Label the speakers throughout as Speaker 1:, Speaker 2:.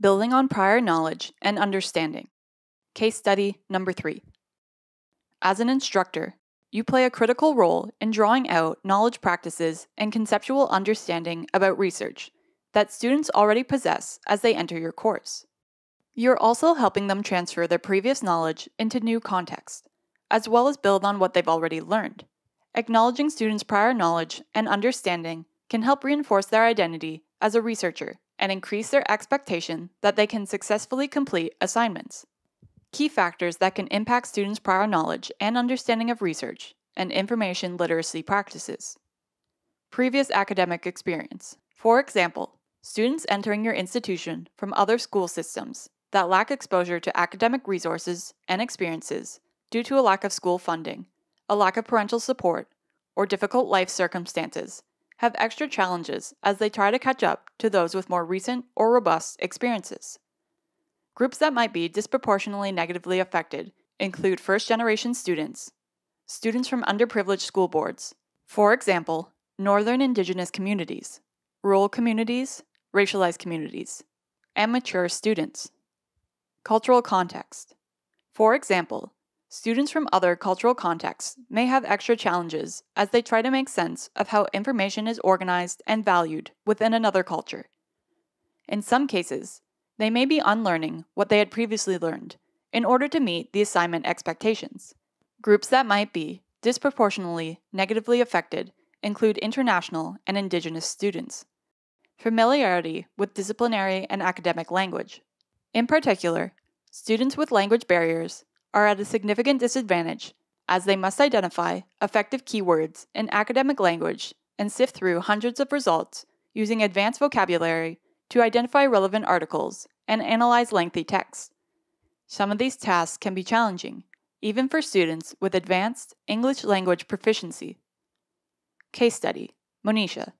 Speaker 1: Building on prior knowledge and understanding. Case study number three. As an instructor, you play a critical role in drawing out knowledge practices and conceptual understanding about research that students already possess as they enter your course. You're also helping them transfer their previous knowledge into new context, as well as build on what they've already learned. Acknowledging students' prior knowledge and understanding can help reinforce their identity as a researcher and increase their expectation that they can successfully complete assignments. Key factors that can impact students' prior knowledge and understanding of research and information literacy practices. Previous academic experience. For example, students entering your institution from other school systems that lack exposure to academic resources and experiences due to a lack of school funding, a lack of parental support, or difficult life circumstances have extra challenges as they try to catch up to those with more recent or robust experiences. Groups that might be disproportionately negatively affected include first generation students, students from underprivileged school boards, for example, northern indigenous communities, rural communities, racialized communities, and mature students. Cultural context. For example, Students from other cultural contexts may have extra challenges as they try to make sense of how information is organized and valued within another culture. In some cases, they may be unlearning what they had previously learned in order to meet the assignment expectations. Groups that might be disproportionately negatively affected include international and indigenous students. Familiarity with disciplinary and academic language. In particular, students with language barriers are at a significant disadvantage as they must identify effective keywords in academic language and sift through hundreds of results using advanced vocabulary to identify relevant articles and analyze lengthy text. Some of these tasks can be challenging, even for students with advanced English language proficiency. Case study Monisha.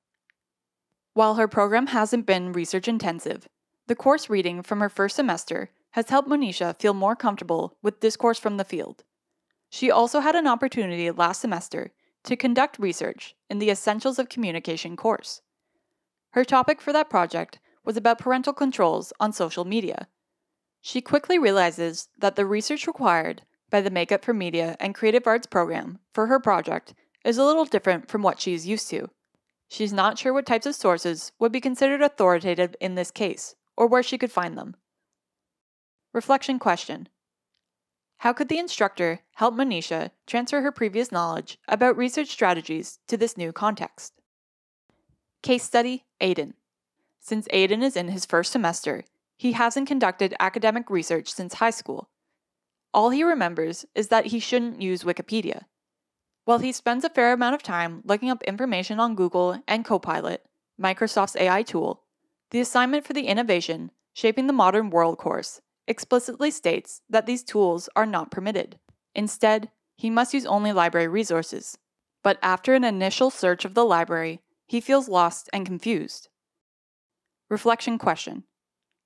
Speaker 1: While her program hasn't been research intensive, the course reading from her first semester has helped Monisha feel more comfortable with discourse from the field. She also had an opportunity last semester to conduct research in the Essentials of Communication course. Her topic for that project was about parental controls on social media. She quickly realizes that the research required by the Makeup for Media and Creative Arts program for her project is a little different from what she is used to. She's not sure what types of sources would be considered authoritative in this case, or where she could find them. Reflection question How could the instructor help Monisha transfer her previous knowledge about research strategies to this new context? Case study Aydin. Since Aydin is in his first semester, he hasn't conducted academic research since high school. All he remembers is that he shouldn't use Wikipedia. While he spends a fair amount of time looking up information on Google and Copilot, Microsoft's AI tool, the assignment for the Innovation Shaping the Modern World course explicitly states that these tools are not permitted. Instead, he must use only library resources. But after an initial search of the library, he feels lost and confused. Reflection question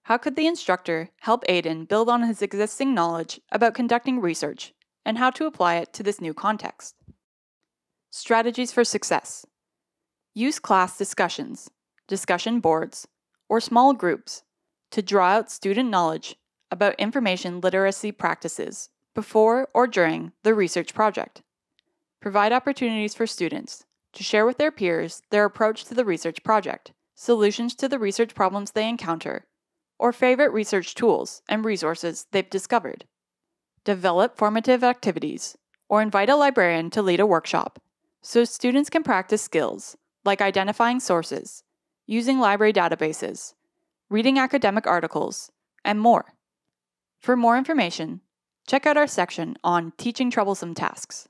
Speaker 1: How could the instructor help Aydin build on his existing knowledge about conducting research and how to apply it to this new context? Strategies for success Use class discussions, discussion boards, or small groups to draw out student knowledge about information literacy practices before or during the research project. Provide opportunities for students to share with their peers their approach to the research project, solutions to the research problems they encounter, or favorite research tools and resources they've discovered. Develop formative activities or invite a librarian to lead a workshop so students can practice skills like identifying sources, using library databases, reading academic articles, and more. For more information, check out our section on teaching troublesome tasks.